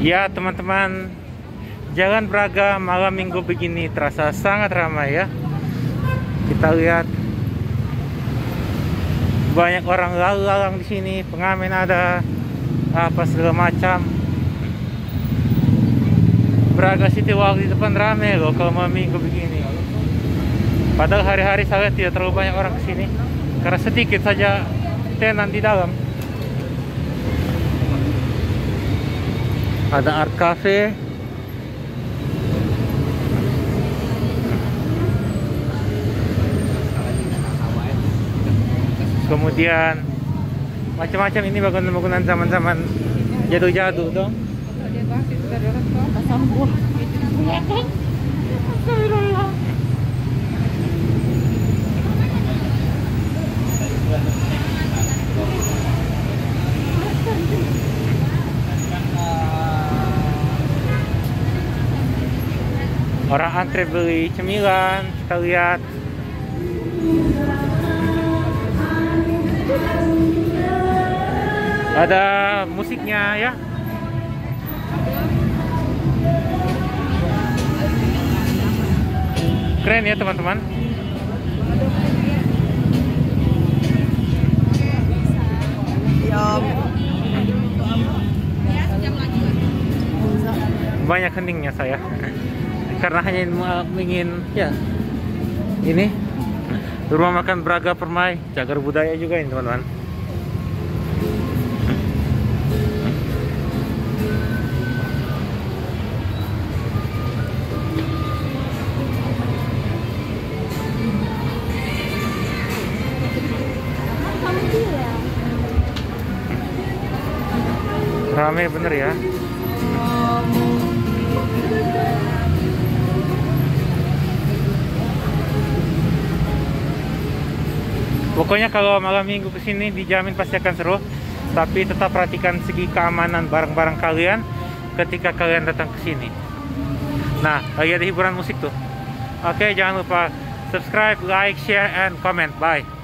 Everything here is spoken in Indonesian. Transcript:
Ya teman-teman Jalan Braga malam minggu begini terasa sangat ramai ya. Kita lihat Banyak orang lalu-lalang di sini Pengamen ada Apa segala macam. Braga City Walk di depan ramai loh Kalau malam minggu begini. Padahal hari-hari saya tidak terlalu banyak orang ke sini Karena sedikit saja tenan di dalam ada art cafe. Kemudian macam-macam ini bangunan-bangunan zaman-zaman jadul-jadul dong orang antre beli cemilan kita lihat. Ada musiknya ya. Keren ya teman-teman. Banyak heningnya saya karena hanya ingin ya ini rumah makan Braga Permai cagar budaya juga ini teman-teman. Rame bener ya Pokoknya kalau malam minggu ke sini dijamin pasti akan seru. Tapi tetap perhatikan segi keamanan barang-barang kalian ketika kalian datang ke sini. Nah, lagi ada hiburan musik tuh. Oke, jangan lupa subscribe, like, share, and comment. Bye